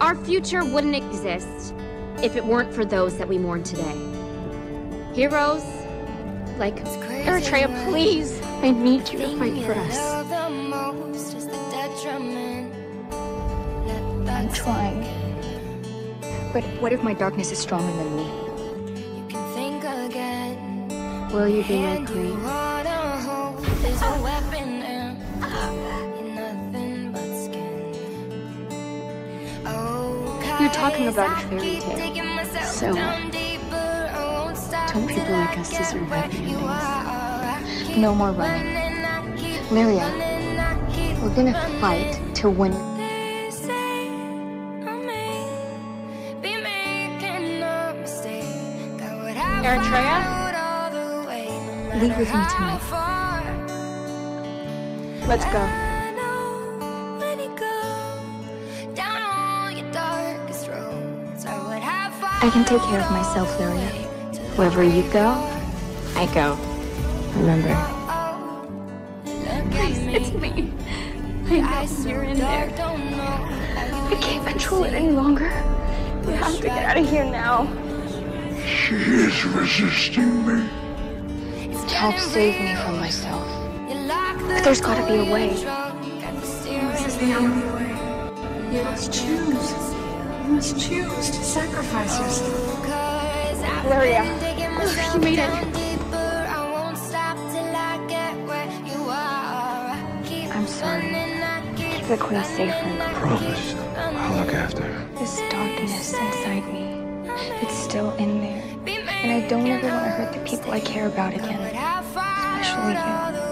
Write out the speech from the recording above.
Our future wouldn't exist if it weren't for those that we mourn today. Heroes like Eretria, please. I need you to fight for us. I'm trying. But what if my darkness is stronger than me? Will you be my queen? You're talking about a fairy tale. So, don't people like us deserve happy endings? No more running. Lyria, we're gonna fight to win. Eretria? Leave with me tonight. Let's go. I can take care of myself, Lyria. Wherever you go, I go. Remember. Please, it's me. I know you're in there. I can't control it any longer. We have to get out of here now. She is resisting me. Help save me from myself. But there's gotta be a way. This is the only way. You must choose. You must choose to sacrifice yourself. Lyria, you made it. I'm sorry. Keep the queen safe from me. Promise. I'll look after her. This darkness inside me, it's still in there. And I don't ever want to hurt the people I care about again. Especially you.